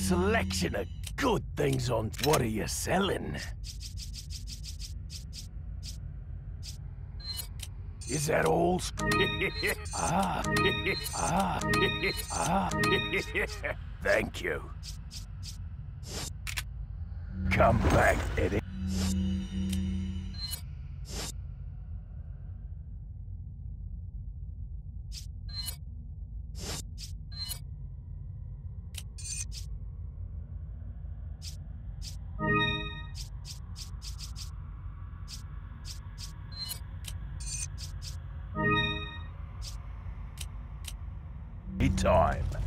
selection of good things on. What are you selling? Is that all? ah, ah, ah. Thank you. Come back, Eddie. Time.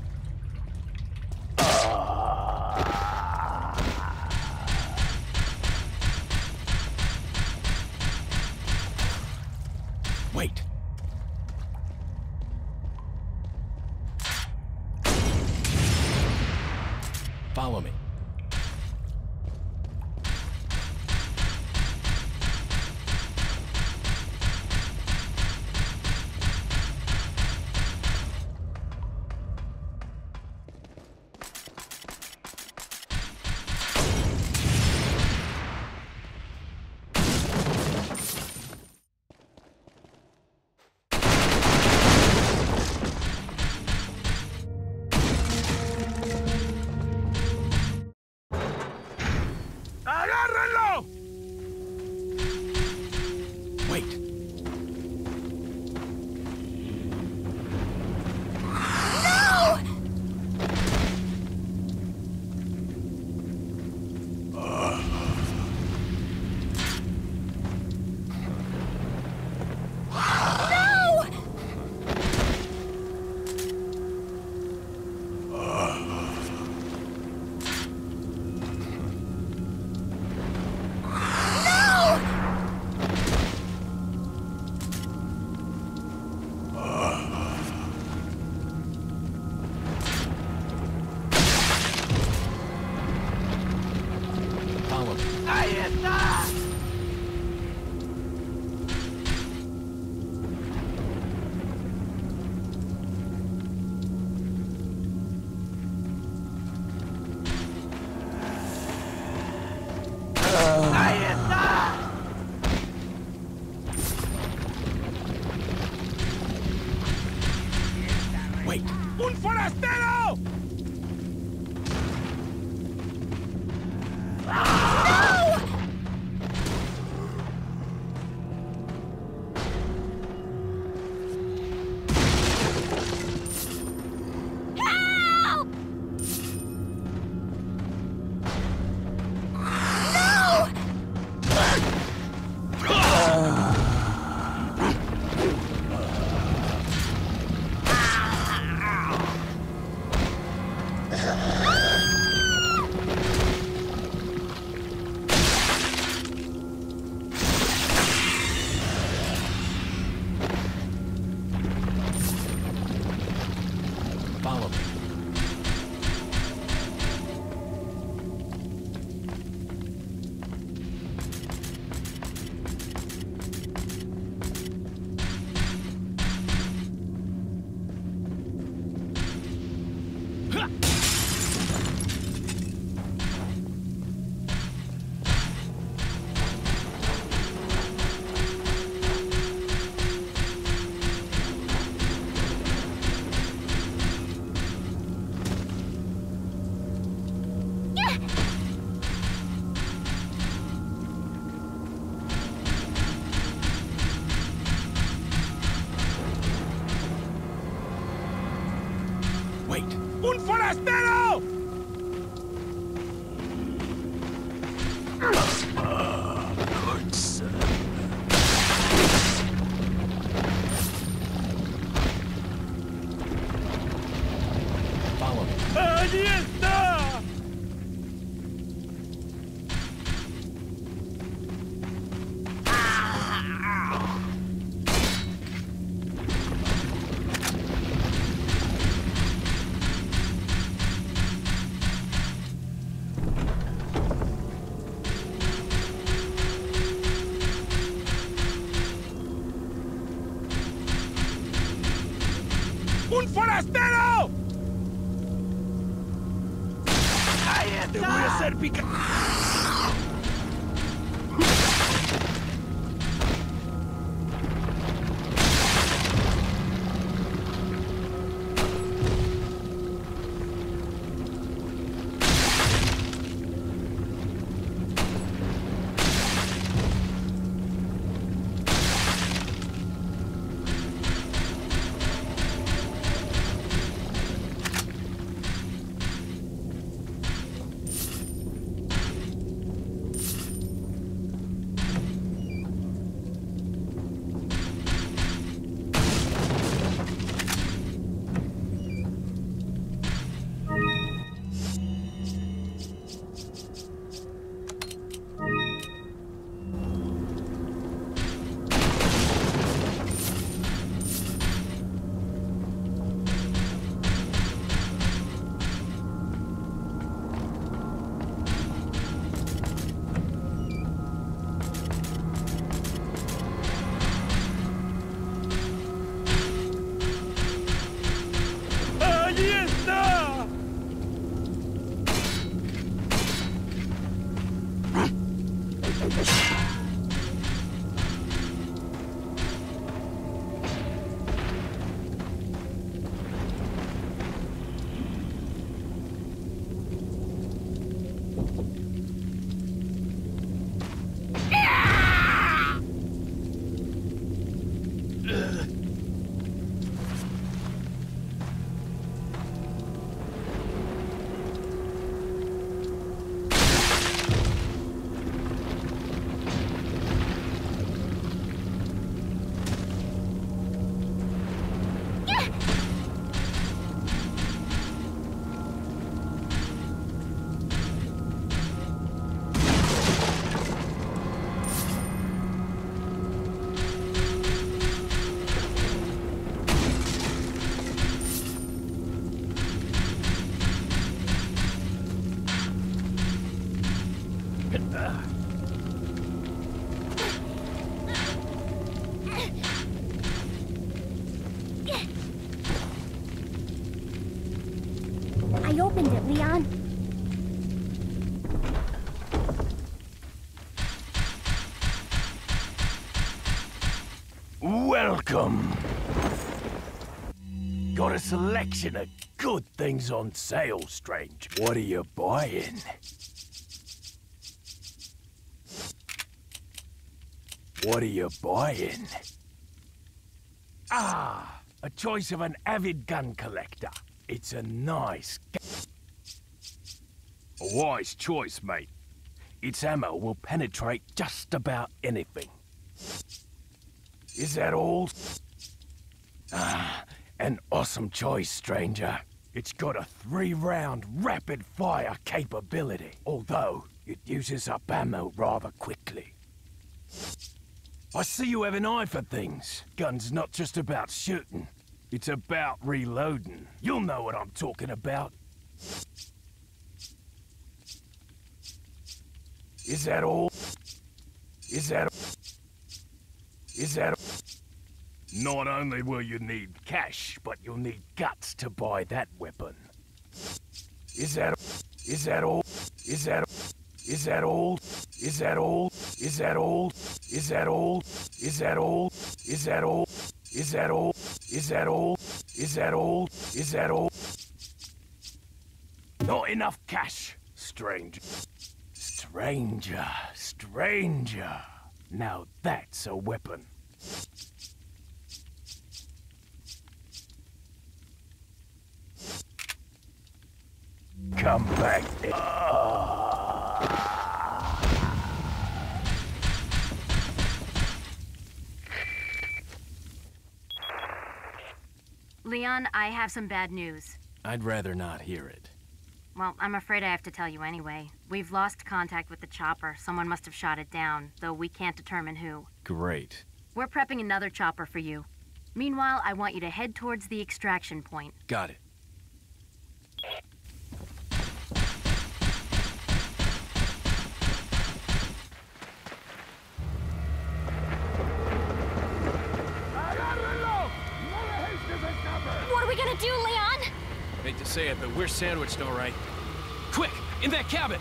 Yes! Got a selection of good things on sale, strange. What are you buying? What are you buying? Ah, a choice of an avid gun collector. It's a nice A wise choice, mate. Its ammo will penetrate just about anything. Is that all? Ah, an awesome choice, stranger. It's got a three-round rapid-fire capability, although it uses up ammo rather quickly. I see you have an eye for things. Gun's not just about shooting. It's about reloading. You'll know what I'm talking about. Is that all? Is that... Is that... Not only will you need cash, but you'll need guts to buy that weapon. Is that... Is that all? Is that... Is that all? Is that all? Is that all? Is that all? Is that all? Is that all? Is that all? Is that all? Is that all? Is that all? Not enough cash, stranger. Stranger, stranger. Now that's a weapon. Come back. Leon, I have some bad news. I'd rather not hear it. Well, I'm afraid I have to tell you anyway. We've lost contact with the chopper. Someone must have shot it down, though we can't determine who. Great. We're prepping another chopper for you. Meanwhile, I want you to head towards the extraction point. Got it. What are we gonna do, Leon? Hate to say it, but we're sandwiched all right. Quick! In that cabin!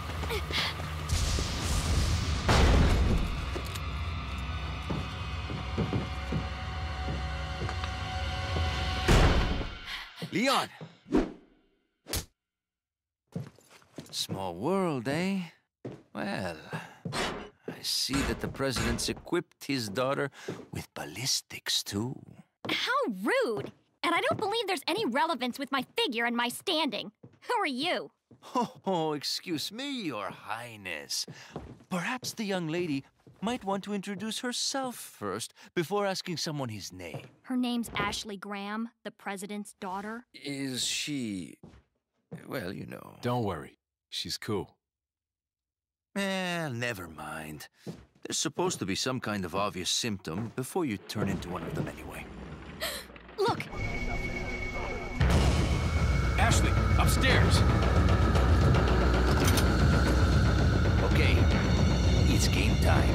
Leon! Small world, eh? Well, I see that the president's equipped his daughter with ballistics, too. How rude! And I don't believe there's any relevance with my figure and my standing. Who are you? Oh, excuse me, Your Highness. Perhaps the young lady might want to introduce herself first before asking someone his name. Her name's Ashley Graham, the president's daughter. Is she. Well, you know. Don't worry. She's cool. Eh, never mind. There's supposed to be some kind of obvious symptom before you turn into one of them anyway. Ashley, upstairs! Okay, it's game time.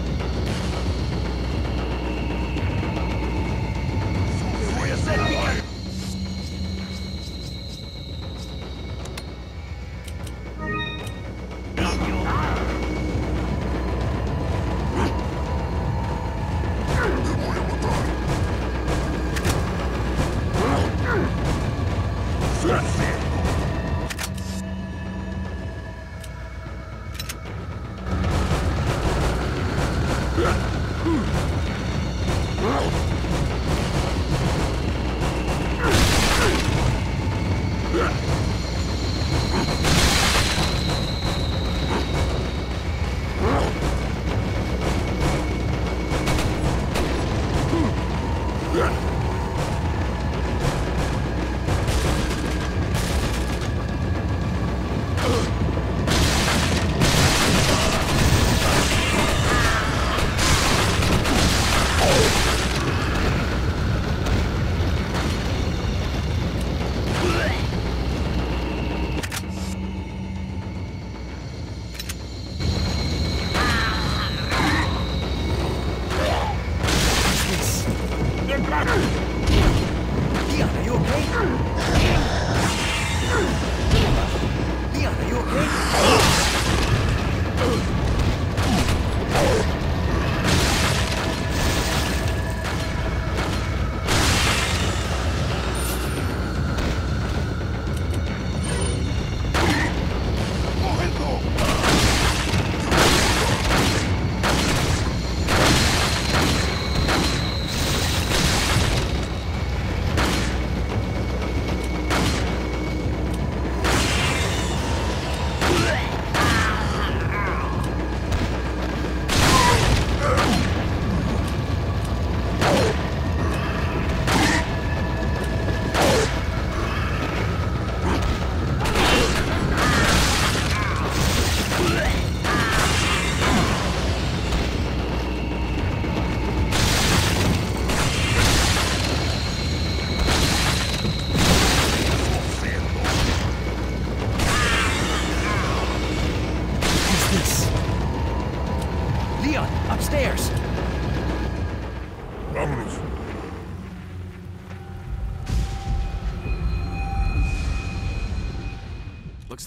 Leon,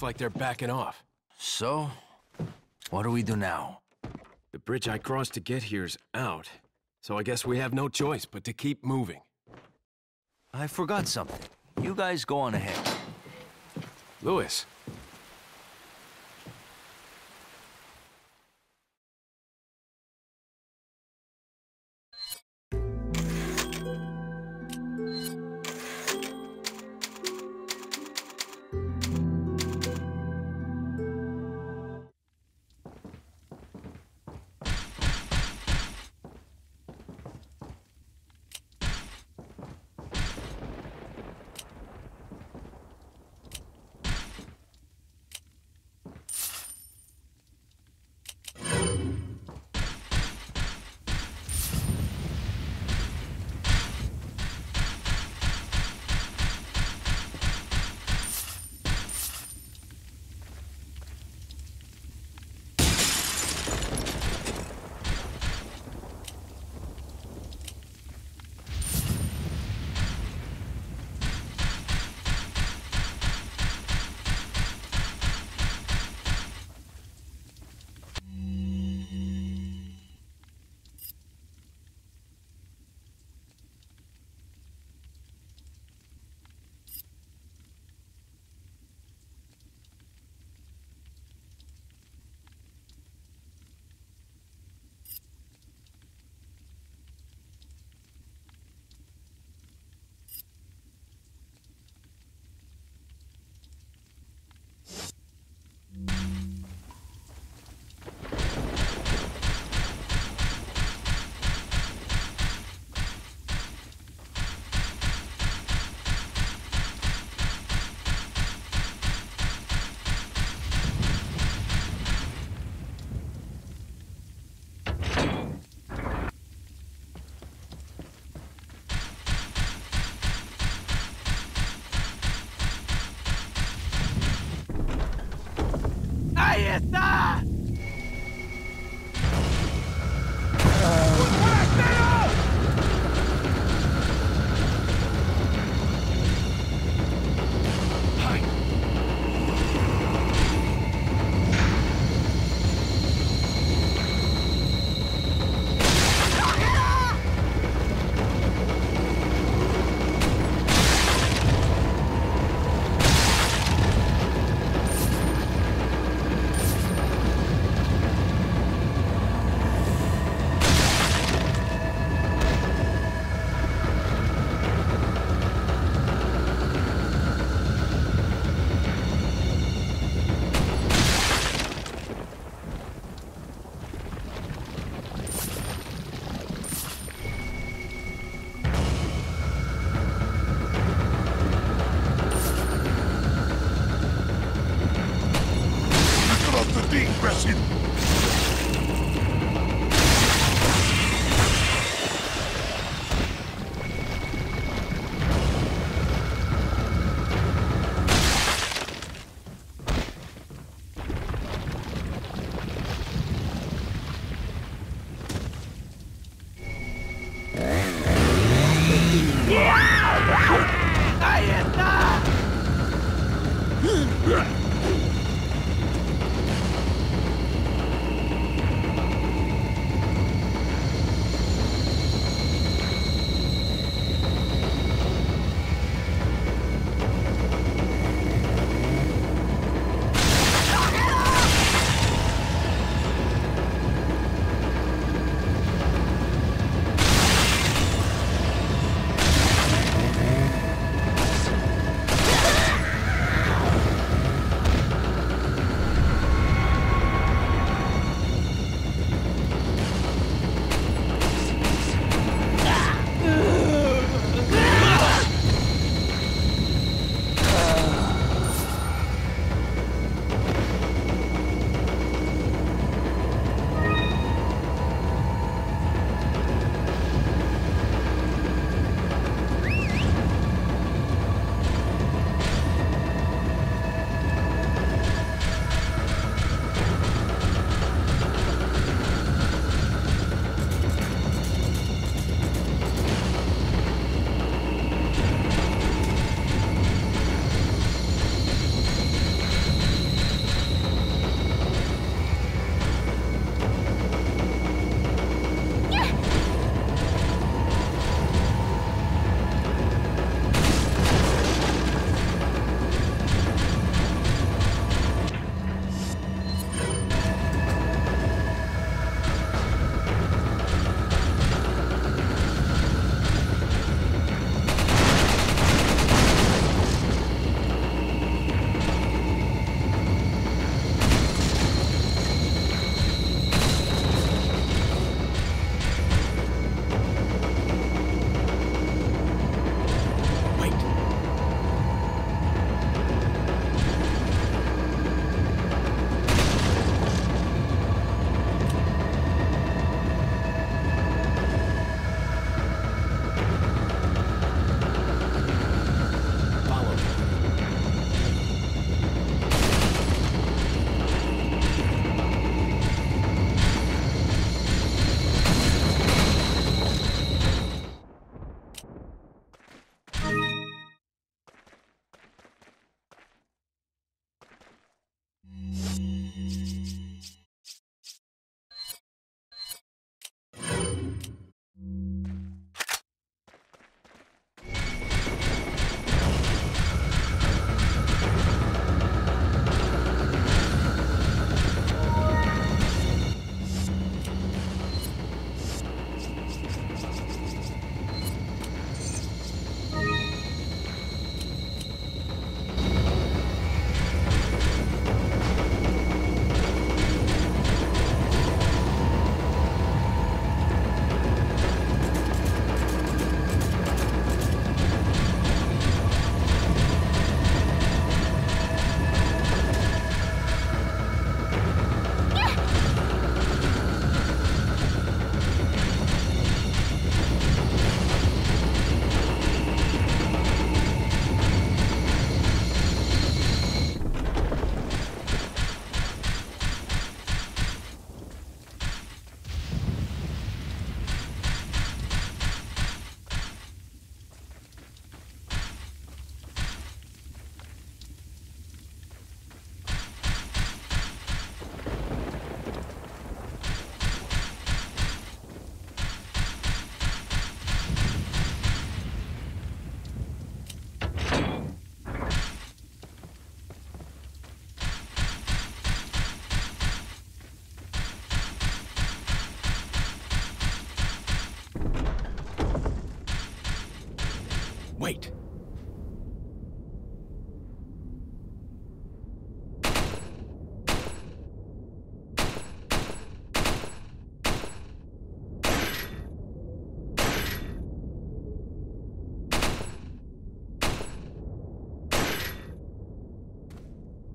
Looks like they're backing off. So, what do we do now? The bridge I crossed to get here's out. So I guess we have no choice but to keep moving. I forgot something. You guys go on ahead. Luis, está!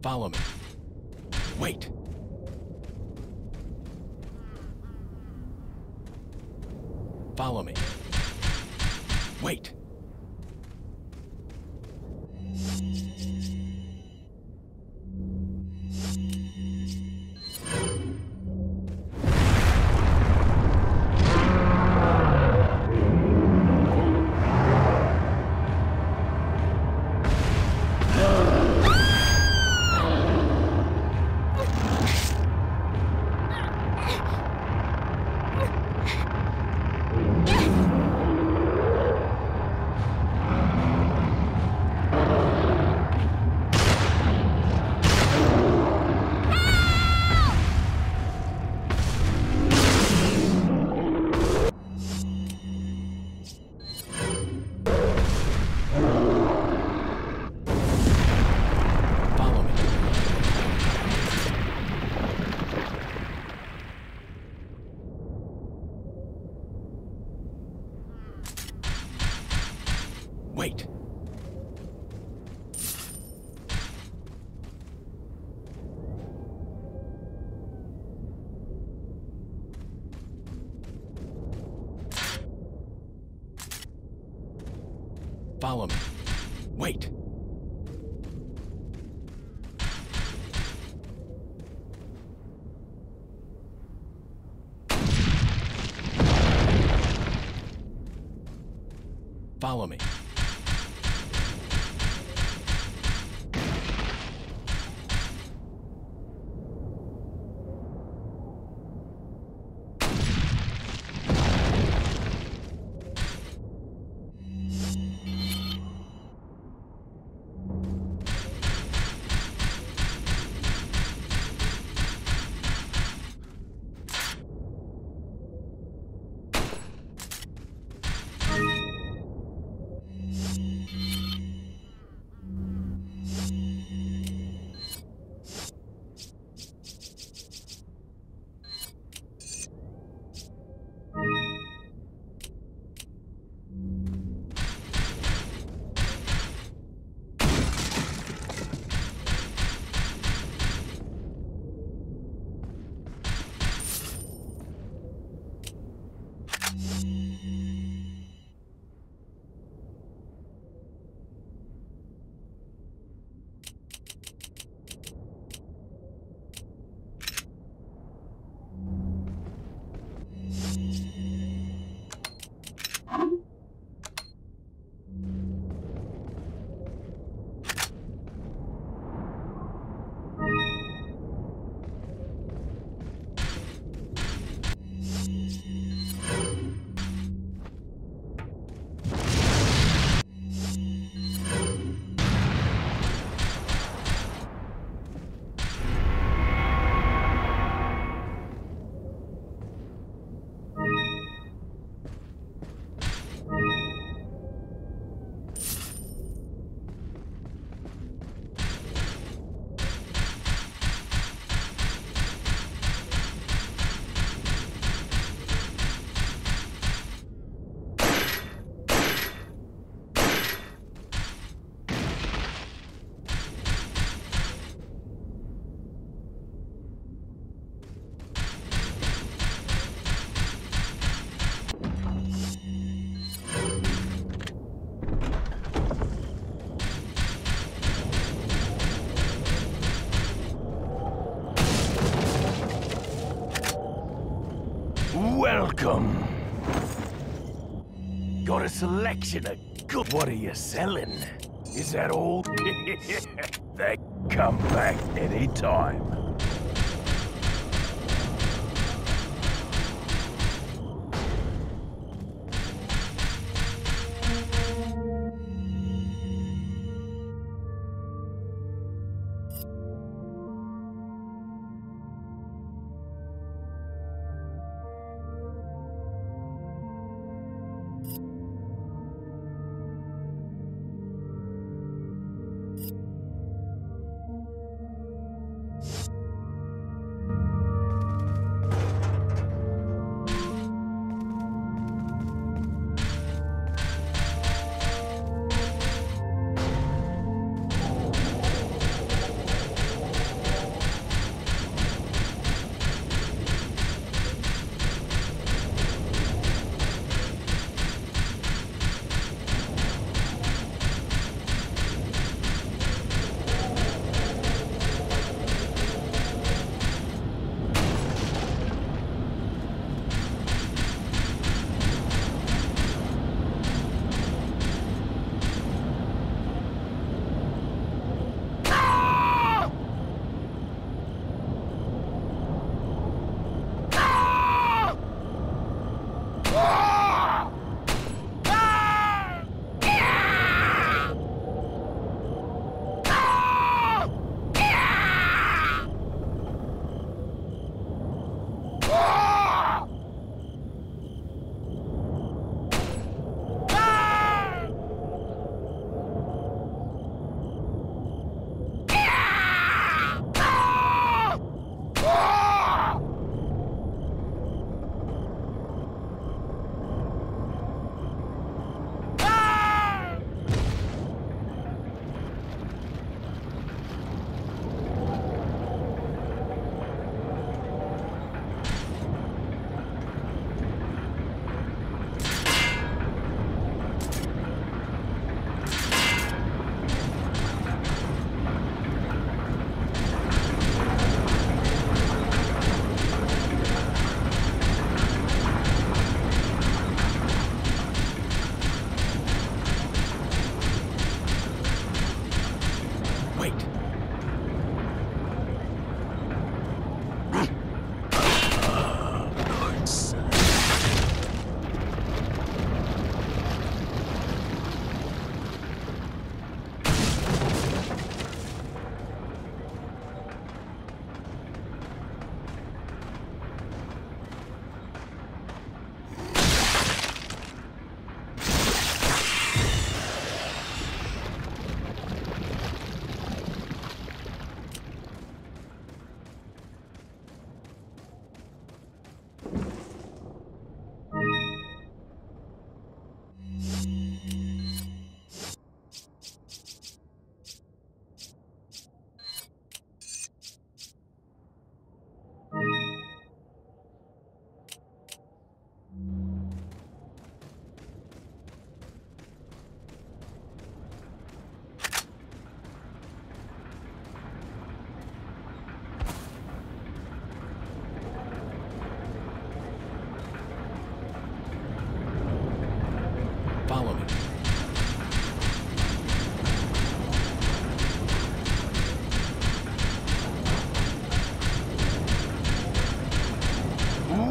Follow me. Wait. Follow me. A selection of good. What are you selling? Is that all? they come back anytime.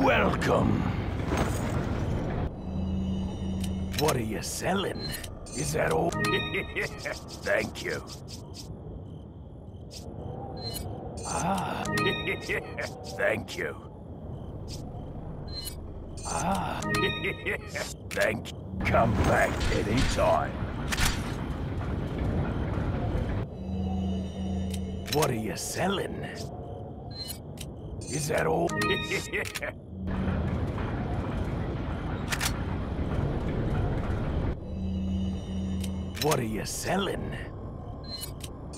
Welcome. What are you selling? Is that all? Thank you. Ah, thank you. Ah, thank you. Come back anytime. What are you selling? Is that all? What are you selling?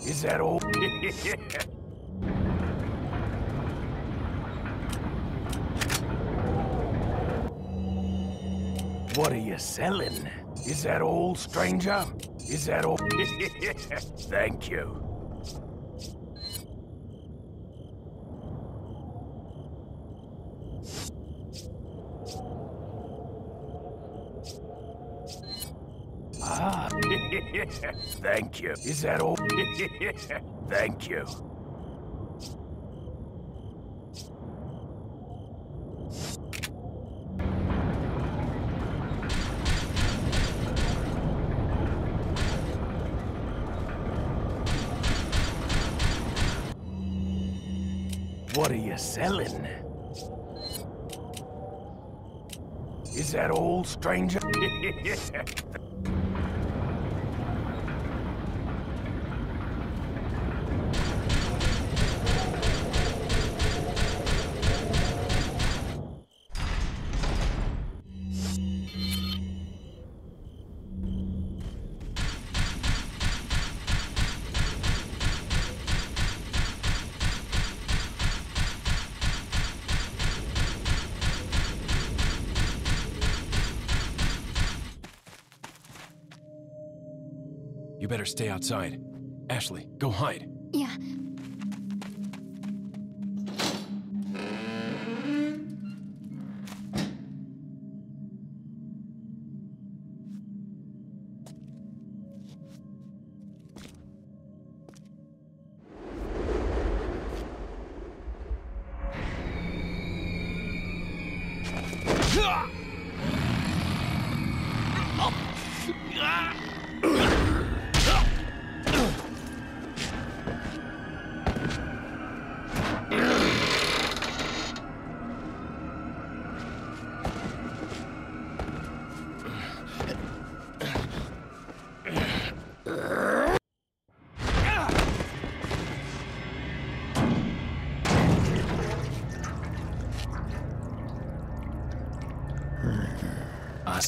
Is that all? what are you selling? Is that all, stranger? Is that all? Thank you. Thank you. Is that all? thank you. What are you selling? Is that all, stranger? stay outside. Ashley, go hide. Yeah.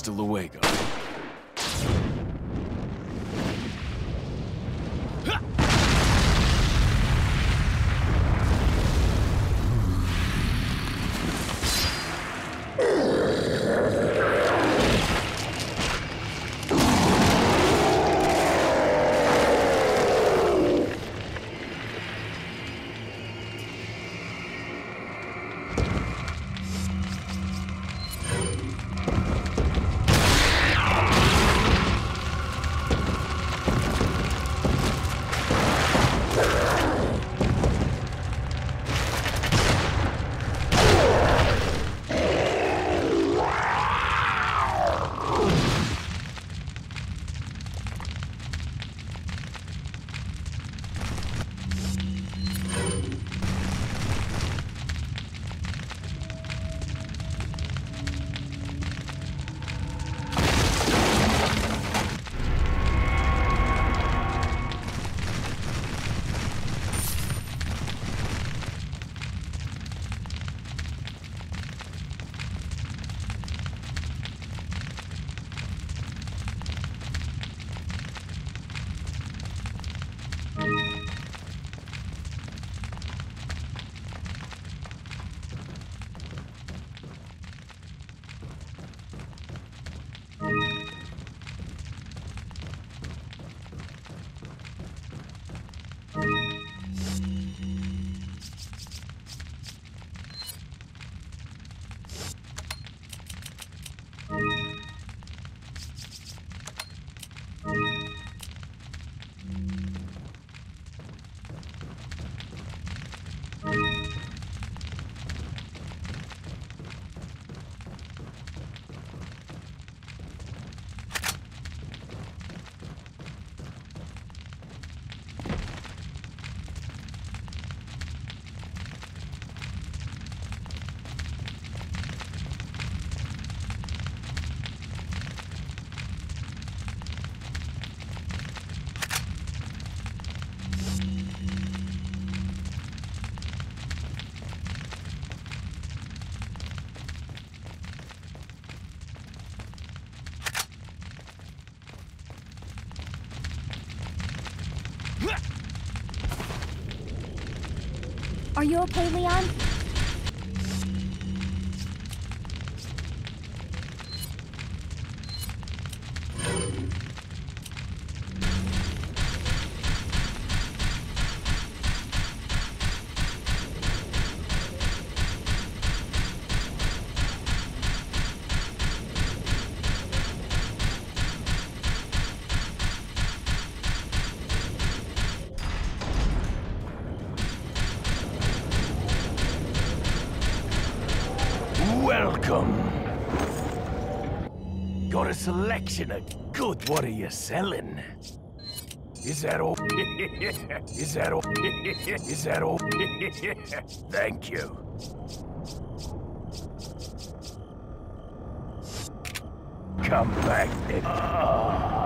Hasta luego. You okay, Leon? Of good. What are you selling? Is that all? Is that all? Is that all? Thank you. Come back then. Ah.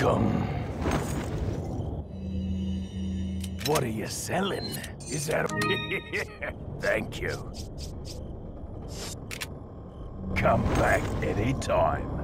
Welcome. What are you selling? Is that... Thank you. Come back anytime.